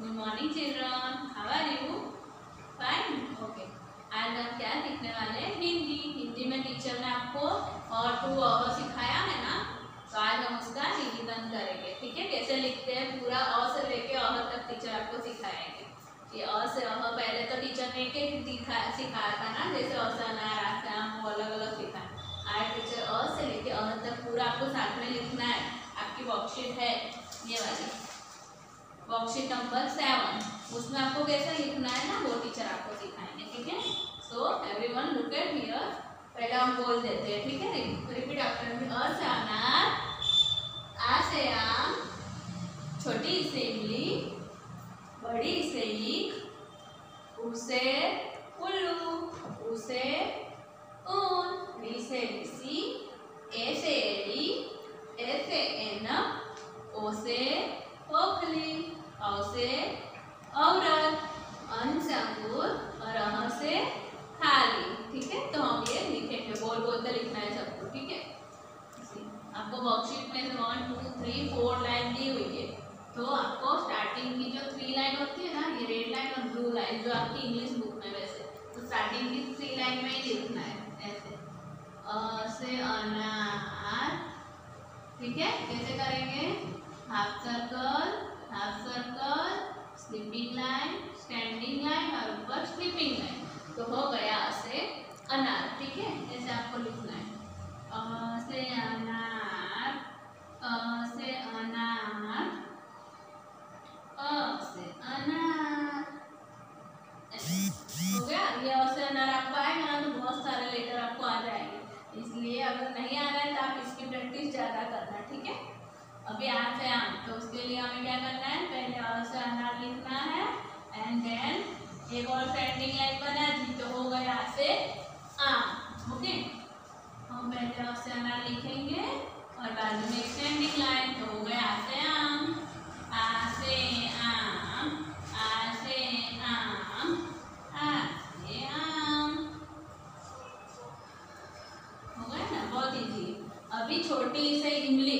Good morning children how are you fine okay आज हम क्या सीखने वाले हैं? हिंदी। हिंदी में टीचर ने आपको और टू अवर सिखाया है ना? तो आज हम उसका रिविजन करेंगे। ठीक है? कैसे लिखते हैं? पूरा अ से लेके अह तक टीचर आपको सिखाएँगे। कि अ से अह पहले तो टीचर ने एक दिखा, सिखाया था ना? जैसे अ से अनार आम, वो अलग अलग सिखाया। आज टीचर अ से लेके अह तक पूरा आपको साथ में लिखना है। आपकी वर्कशीट है। ये वाली। वर्कशीट नंबर सेवन उसमें आपको कैसे लिखना है ना, वो टीचर आपको सिखाएँगे, ठीक है? So everyone look at here पहले हम बोल देते हैं, ठीक है? रिपीट आफ्टर मी अ, से अनार आ, से आम छोटी, से इमली बड़ी, से ईख उसे उल्लू उसे ऊन री से में one two three four line दी हुई है तो आपको स्टार्टिंग की जो थ्री लाइन होती है ना, ये रेड लाइन और ब्लू लाइन जो आपकी इंग्लिश बुक में वैसे। तो स्टार्टिंग की थ्री लाइन में ही लिखना है, ऐसे। से अनार, ठीक है? कैसे करेंगे? प्रैक्टिस करना है, ठीक है? अभी आम से आम तो उसके लिए हमें क्या करना है? पहले और से अनार लिखना है एंड देन एक और सेंडिंग लाइन बना दी तो हो गया से आम ओके हम पहले और से अनार लिखेंगे, और बाद में सेंडिंग लाइन तो हो गया से छोटी से इमली।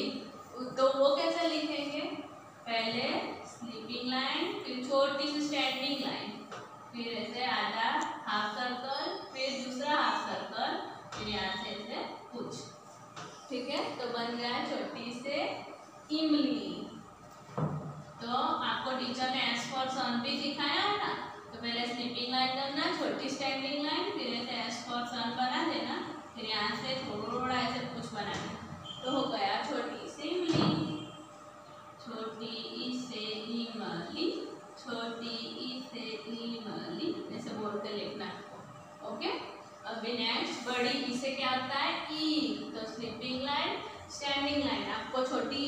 तो वो कैसे लिखेंगे? पहले स्लीपिंग लाइन फिर छोटी सी स्टैंडिंग लाइन फिर ऐसे आधा हाफ़ सर्कल फिर दूसरा हाफ़ सर्कल फिर यहाँ से ऐसे कुछ। ठीक है? तो बन गया छोटी से इमली।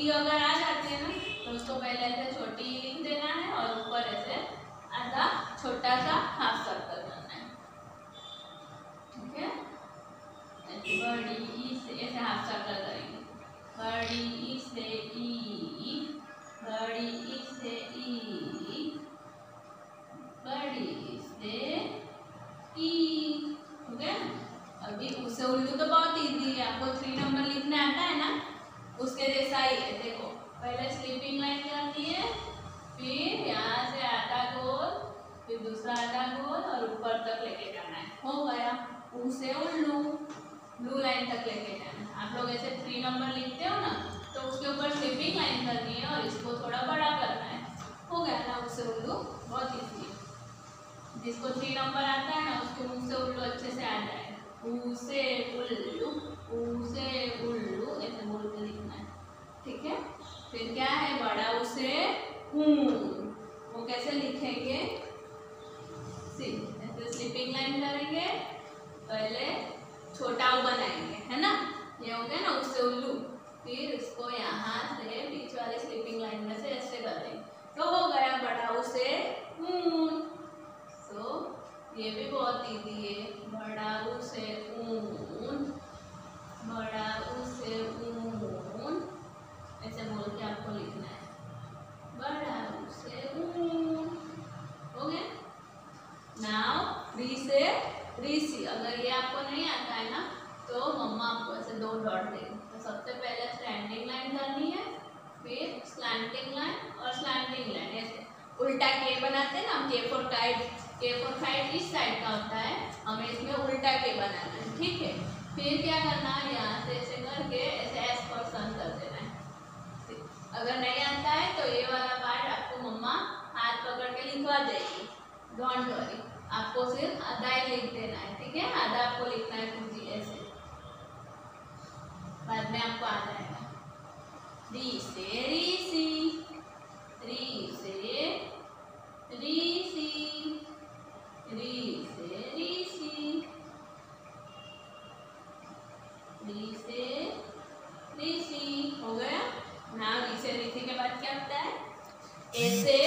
छोटी अगर आ जाती है ना तो उसको पहले ऐसे छोटी लिख देना है और ऊपर ऐसे आधा छोटा सा हाफ़ सर्कल करना है। ठीक है? बड़ी ई से, ऐसे हाफ़ सर्कल करेंगे। बड़ी ई से ई बड़ी ई से ई बड़ी से ई हो? गया अभी उससे उल्लू तो बहुत इजी है, आपको थ्री नंबर लिखने आता है ना उसके जैसा ही है। देखो, पहले स्लीपिंग लाइन करनी है, फिर यहाँ से आधा गोल, फिर दूसरा आधा गोल और ऊपर तक लेके जाना है। हो गया। ऊ से उल्लू ब्लू लाइन तक लेके जाना है। आप लोग ऐसे थ्री नंबर लिखते हो ना तो उसके ऊपर स्लीपिंग लाइन करनी है और इसको थोड़ा बड़ा करना है। हो गया ना उससे उल्लू बहुत ईजी है। जिसको थ्री नंबर आता है ना, उसके मुँह से उल्लू अच्छे से आ जाए। ऊ से उल्लू ठीक है? फिर क्या है? बड़ा उसे वो कैसे लिखेंगे? सी। ऐसे स्लीपिंग लाइन करेंगे। पहले छोटा ऊ बनाएँगे, है ना? ये हो गया ना उससे उल्लू। फिर इसको यहाँ से बीच वाले स्लीपिंग लाइन में से ऐसे कर देंगे। तो हो गया बड़ा उसे ऊन तो ये भी बहुत ईजी है। बड़ा उसे ऊन बड़ा उसे ऊन ऐसे बोल के आपको लिखना है बड़ा उसे ऊन हो गया नाउ री से ऋषि अगर ये आपको नहीं आता है ना तो मम्मा आपको ऐसे दो डॉट देंगे तो सबसे पहले स्टैंडिंग लाइन करनी है फिर स्लैंटिंग लाइन और स्लैंटिंग लाइन ऐसे। उल्टा के बनाते हैं ना, हम K for kite K for kite इस साइड का होता है, हमें इसमें उल्टा के बनाना है, ठीक है? फिर क्या करना है, यहाँ से ऐसे करके ऐसे एस पर्सन कर देना है। अगर नहीं आता है तो ये वाला पार्ट आपको मम्मा हाथ पकड़ के लिखवा देगी। डोंट वरी आपको सिर्फ़ आधा ही लिख देना है, ठीक है? आधा आपको लिखना है कुछ ऐसे। बाद में आपको आ जाएगा री से ऋषि री से ऋषि री से ऋषि री से। ऋषि हो गया? नाम री से ऋषि के बाद क्या होता है? ऐसे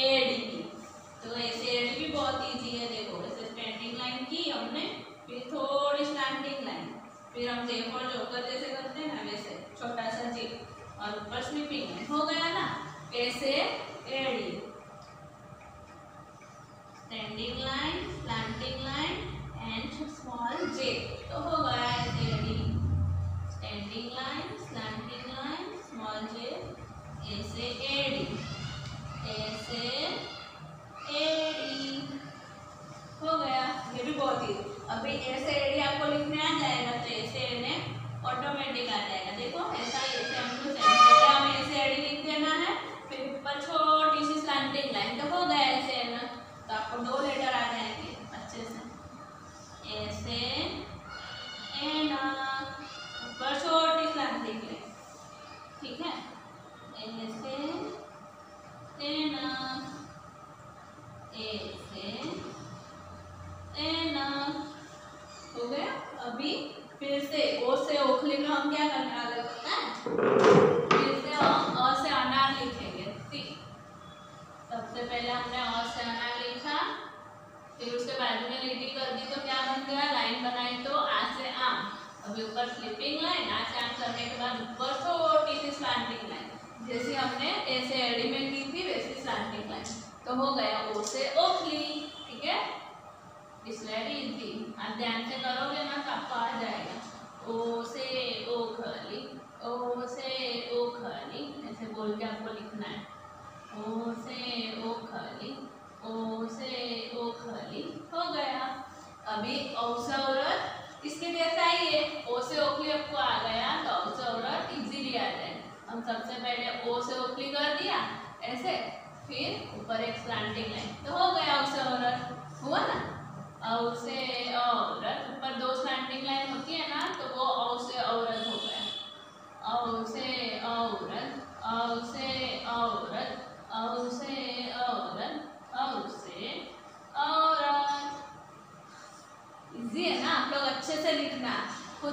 एडी तो ऐसे एडी भी बहुत इजी है, देखो ऐसे स्टैंडिंग लाइन की हमने, फिर थोड़ी स्टैंडिंग लाइन फिर हम और जोकर जैसे करते हैं ना, वैसे, छोटा सा जेब और ऊपर स्लीपिंग हो गया ना? ऐसे AD standing line slanting line and small जेब तो हो गया AD standing line slanting line small J ऐसे एडी ऐसे एडी हो गया. ये भी बहुत ही अभी ऐसे एडी आपको लिखने आ जाएगा तो ऐसे ऑटोमेटिक आ जाएगा. से ऊपर छोटी स्लैंटिंग लाइन ठीक है? ऐसे एना हो गया? अभी फिर से ओ से ओखली में हम क्या करने वाले पता है? फिर से हम अ से अनार लिखेंगे। ठीक। सबसे पहले हमने अ से अनार लिखा फिर उसके बाद में लीटी कर दी तो क्या बन गया? लाइन बनाई तो आ से आम। अभी ऊपर स्लिपिंग लाइन आ से आम करने के बाद ऊपर छोटी सी स्लैंटिंग लाइन जैसे हमने ऐसे एडी में की थी, वैसी स्लैंटिंग लाइन तो हो गया ओ से ओखली ठीक है? इस वेरी इजी आप ध्यान से करोगे ना तो आपको आ जाएगा। ओ से ओखली ओ से ओखली ऐसे बोल के आपको लिखना है। ओ से ओ से ओखली हो गया अभी औसा औरत इसके जैसा ही है? ओ से ओखली आपको आ गया तो औसा औरत इजीली आ जाए हम सबसे पहले ओ से ओखली कर दिया, ऐसे, फिर ऊपर एक स्लांटिंग लाइन तो हो गया औसा औरत हुआ ना? औ से औरत ऊपर दो स्लैंटिंग लाइन होती है ना तो वो औ से औरत हो गया औ से औरत औ से औरत औ से औरत औ से औरत इजी है ना आप लोग अच्छे से लिखना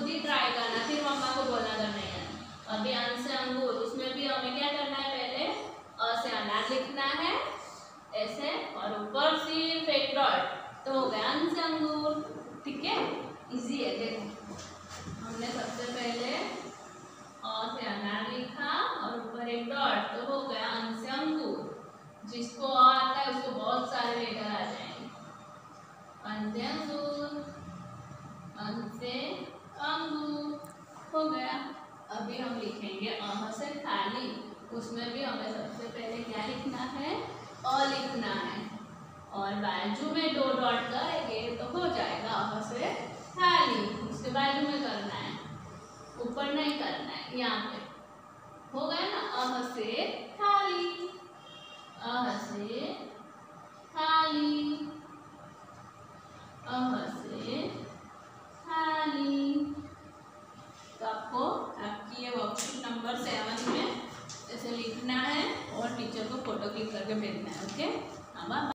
खुद ही ट्राई करना, फिर मम्मा को बोलना करना है। अभी अंश से अंगूर उसमें भी हमें क्या करना है पहले? अ से अनार लिखना है, ऐसे, और ऊपर सिर्फ़ एक डॉट तो हो गया से अंगूर। ठीक है? इजी है, देखो। हमने सबसे पहले अ से अनार लिखा और ऊपर एक डॉट तो हो गया अंश से अंगूर जिसको अ आता है उसको बहुत सारे लेटर आ जाएँगे अंश से अंगूर अंश से अंगूर हो गया अभी हम लिखेंगे अह से खाली उसमें भी हमें सबसे लिखना है अ लिखना है। और बाजू में दो डॉट करेंगे तो हो जाएगा अह से खाली उसके बाजू में करना है, ऊपर नहीं करना है, यहाँ पे। हो गया ना? अह से खाली अह से खाली